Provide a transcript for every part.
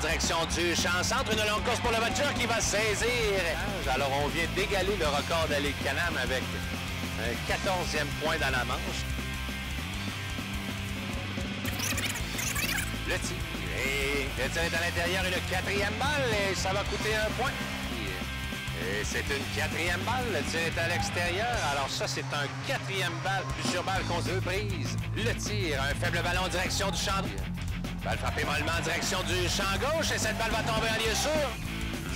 direction du champ centre. Une longue course pour le voiture qui va saisir. Alors, on vient d'égaler le record de la Ligue Canam avec un 14e point dans la manche. Le tir. Et le tir est à l'intérieur. Une quatrième balle et ça va coûter un point. Et c'est une quatrième balle. Le tir est à l'extérieur. Alors ça, c'est un quatrième balle. Plusieurs balles qu'on deux prises. Le tir. Un faible ballon en direction du champ. Balle frappée mollement en direction du champ gauche. Et cette balle va tomber en lieu sûr.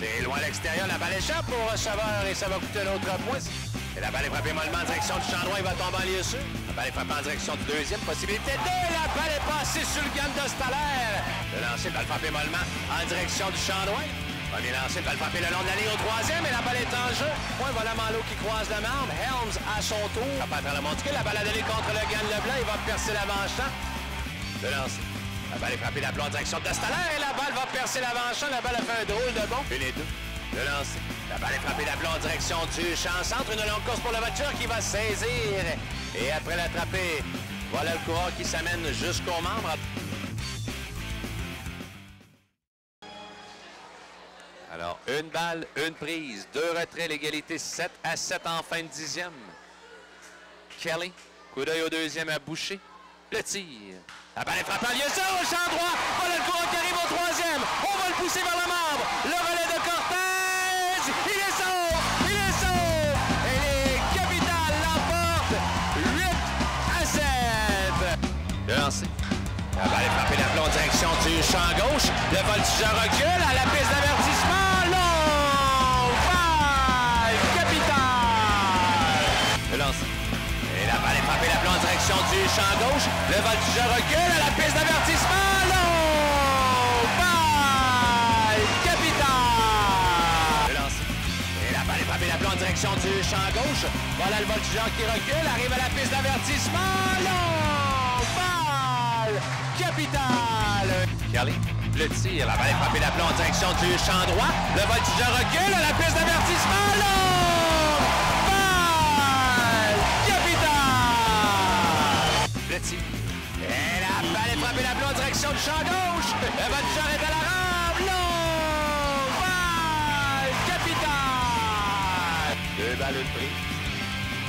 C'est loin à l'extérieur. La balle échappe au receveur et ça va coûter un autre point. Et la balle est frappée mollement en direction du champ droit. Il va tomber en lieu sûr. La balle est frappée en direction du deuxième. Possibilité de la balle est passée sur le gamme de Staller. Le lancer, balle frappée mollement en direction du champ droit. Premier lancé, balle frappée le long de la ligne au troisième et la balle est en jeu. Point, voilà Malo qui croise le marbre. Helms à son tour. Ça part dans le monticule. La balle a donné contre le Gann Leblanc. Il va percer l'avant-champ. Le lancer. La balle est frappée la en direction de Staller et la balle va percer l'avant-champ. La balle a fait un drôle de bon. Une et deux. Le lancer. La balle est frappée la en direction du champ centre. Une longue course pour la voiture qui va saisir. Et après l'attraper, voilà le coureur qui s'amène jusqu'au membre. Alors, une balle, une prise, deux retraits, l'égalité 7 à 7 en fin de dixième. Kelly, coup d'œil au deuxième à Boucher. Le tir. La balle est frappée lieu ça au champ droit. Voilà le courant qui arrive au troisième. On va le pousser vers le membre. Le relais de Cortez. Il est sauf. Il est sauf. Et les Capitales l'emportent 8 à 7. Le lancer. La balle est frappée la en direction du champ gauche. Le voltigeur recule à la piste d'avertissement. Du champ gauche. Le voltigeur recule à la piste d'avertissement. Long balle capitale. Le lancer. Et la balle est frappée la en direction du champ gauche. Voilà le voltigeur qui recule. Arrive à la piste d'avertissement. Long balle capitale. Kelly, le tir. La balle est frappée d'aplomb en direction du champ droit. Le voltigeur recule à la piste d'avertissement. Long du champ gauche. Le voltigeur est à la rampe. Long balle capitale. Deux balles, une prise.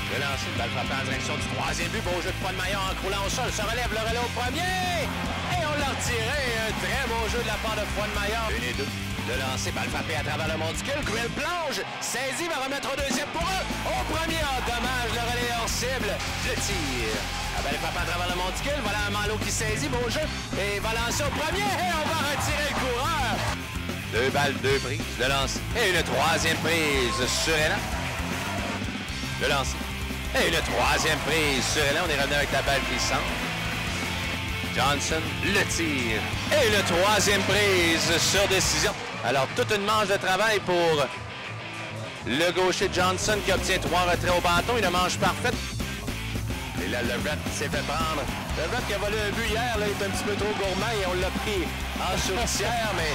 Le lancer, balle frappée en direction du troisième but. Beau jeu de Paul Maillon en croulant au sol. Se relève le relais au premier. Et on l'a retiré. Un très beau jeu de la part de Froid Maillon. Une et deux. Le lancer, balle frappée à travers le monticule. Cruel plonge. Saisi va remettre au deuxième pour eux. Au premier, dommage. Le relais hors cible. Le tir. Balle est frappée à travers le monticule. Voilà un Malo qui saisit. Beau jeu. Et va lancer au premier. Et on va retirer le coureur. Deux balles, deux prises. Le lancer. Et une troisième prise sur Elan. Le lancer. Et une troisième prise sur Elan. On est revenu avec la balle qui centre. Johnson, le tir. Et une troisième prise sur décision. Alors, toute une manche de travail pour le gaucher Johnson qui obtient trois retraits au bâton. Une manche parfaite. Et là, le Red s'est fait prendre. Le Red qui a volé un but hier, là, est un petit peu trop gourmand et on l'a pris en souricière, mais...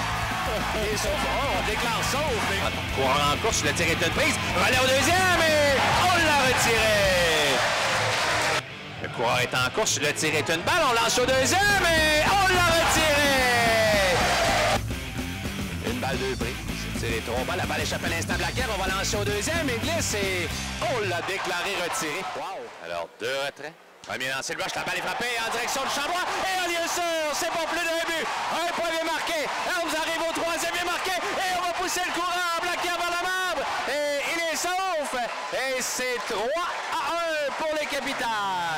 Et sauf, oh, on déclare sauf. Mais... Courant en course, le tir est une prise. On va aller au deuxième et on l'a retiré. Le coureur est en course, le tir est une balle, on lance au deuxième et on l'a retiré! Une balle, deux prises. Le tir est trop bas, la balle échappe à l'instant Blaquer, on va lancer au deuxième, il glisse et on l'a déclaré retiré. Wow! Alors, deux retraits. Premier lancé le rush, la balle est frappée en direction du champ droit et en lieu sûr, c'est pour plus d'un but. Un point bien marqué. Helms arrive au troisième, marqué et on va pousser le courant Blaquer vers la marbre et il est sauf et c'est 3 à 1 pour les capitales.